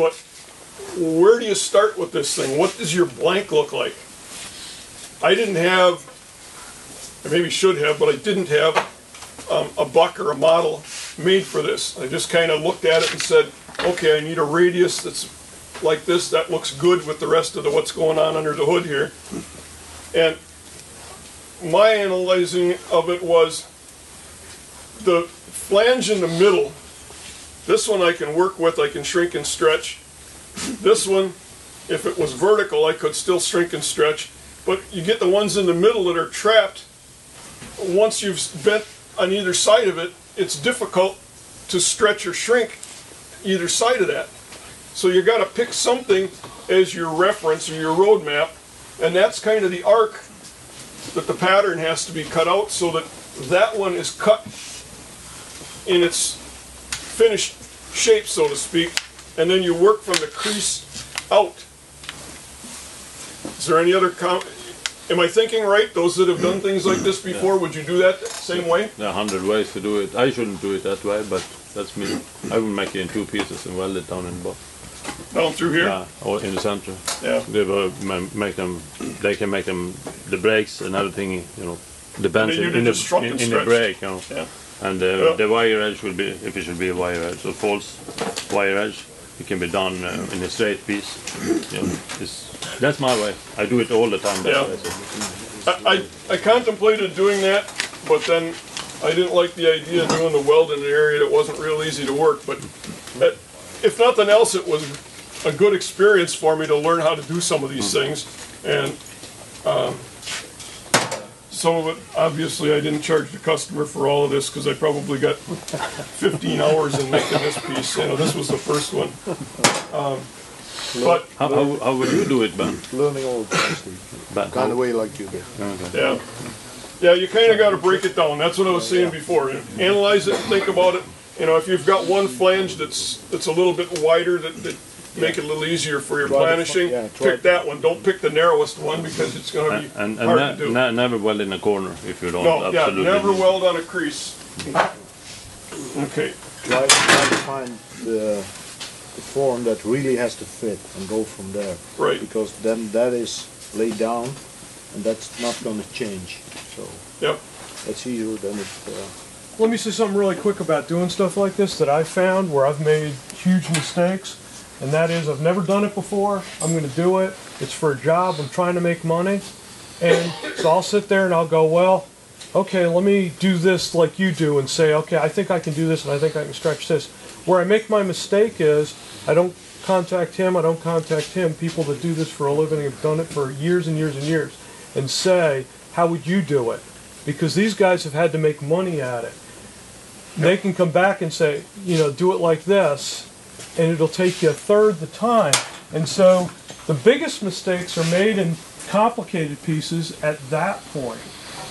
but where do you start with this thing? What does your blank look like? I didn't have, I maybe should have, but I didn't have um, a buck or a model made for this. I just kind of looked at it and said, okay, I need a radius that's like this. That looks good with the rest of the what's going on under the hood here. And my analyzing of it was the flange in the middle. This one I can work with. I can shrink and stretch. This one, if it was vertical, I could still shrink and stretch. But you get the ones in the middle that are trapped. Once you've bent on either side of it, it's difficult to stretch or shrink either side of that. So you got to pick something as your reference or your roadmap, and that's kind of the arc that the pattern has to be cut out so that that one is cut in its finished shape, so to speak, and then you work from the crease out. Is there any other com, am I thinking right? Those that have done things like this before, would you do that same way? There are a hundred ways to do it. I shouldn't do it that way, but that's me. I will make it in two pieces and weld it down in the bottom. Down through here? Yeah, or in the center. Yeah. They will make them. They can make them the brakes and everything. You know, depends And in, in, the, in, in the brake. You know. Yeah. And uh, Yeah. the wire edge will be, if it should be a wire edge, or false wire edge, it can be done uh, in a straight piece. It's, that's my way. I do it all the time. Yeah. way, so. I, I I contemplated doing that, but then I didn't like the idea of doing the weld in an area that wasn't real easy to work. But uh, if nothing else, it was a good experience for me to learn how to do some of these things. And um, some of it, obviously, I didn't charge the customer for all of this because I probably got 15 hours in making this piece. You know, this was the first one. Um, but How, how, how would you do it, Ben? Learning all the time, Steve. Ben, Kind of way like you did. Okay. Yeah. Yeah, you kind of got to break it down. That's what I was saying before. Analyze it, think about it. You know, if you've got one flange that's that's a little bit wider, that, that make it a little easier for your Try the planishing, yeah, pick that one. Don't pick the narrowest one because it's going to be and, and hard ne- to do. ne- never weld in a corner if you don't no, yeah, never weld on a crease. Okay, Try, try to find the, the form that really has to fit and go from there. right. Because then that is laid down and that's not going to change. So Yep. that's easier than it. Uh, Let me say something really quick about doing stuff like this that I found where I've made huge mistakes, and that is I've never done it before. I'm going to do it. It's for a job. I'm trying to make money, and so I'll sit there and I'll go, well, okay, let me do this like you do, and say, okay, I think I can do this, and I think I can stretch this. Where I make my mistake is I don't contact him. I don't contact him. People that do this for a living have done it for years and years and years, and say, how would you do it? Because these guys have had to make money at it they can come back and say, you know, do it like this, and it'll take you a third the time. And so the biggest mistakes are made in complicated pieces at that point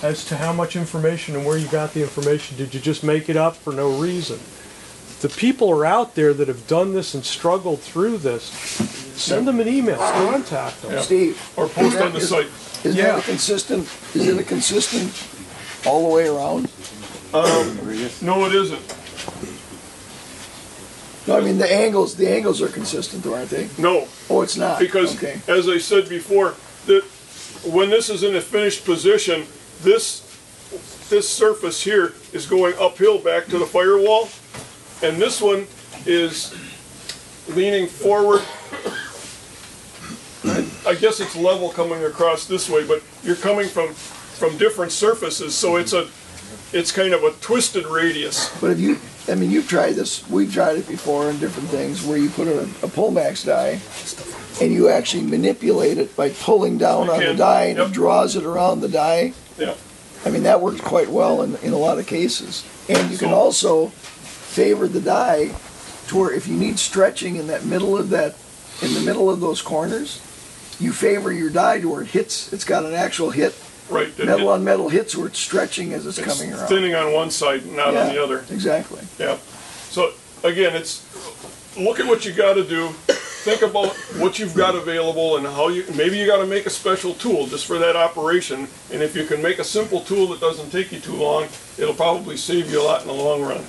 as to how much information and where you got the information. Did you just make it up for no reason? The people are out there that have done this and struggled through this. Send them an email, contact them. Yeah. Steve, Or post on the site. is Yeah. that a consistent, is it a consistent all the way around? Um, no, it isn't. No, I mean, the angles, the angles are consistent though, aren't they? No, Oh, it's not? because Okay. as I said before, that when this is in a finished position, this this surface here is going uphill back to the firewall, and this one is leaning forward. I guess it's level coming across this way, but you're coming from from different surfaces, so it's a it's kind of a twisted radius. But if you, I mean, you've tried this, we've tried it before in different things, where you put a, a Pullmax die, and you actually manipulate it by pulling down You on the can, die, and yep. it draws it around the die. Yeah. I mean, that works quite well in, in a lot of cases. And you can also favor the die to where if you need stretching in that middle of that, in the middle of those corners, you favor your die to where it hits, it's got an actual hit, Right. metal on metal hits where it's stretching as it's, it's coming around. thinning on one side, not on the other. Exactly. Yeah. So again, it's look at what you got to do. Think about what you've got available and how you maybe you got to make a special tool just for that operation. And if you can make a simple tool that doesn't take you too long, it'll probably save you a lot in the long run.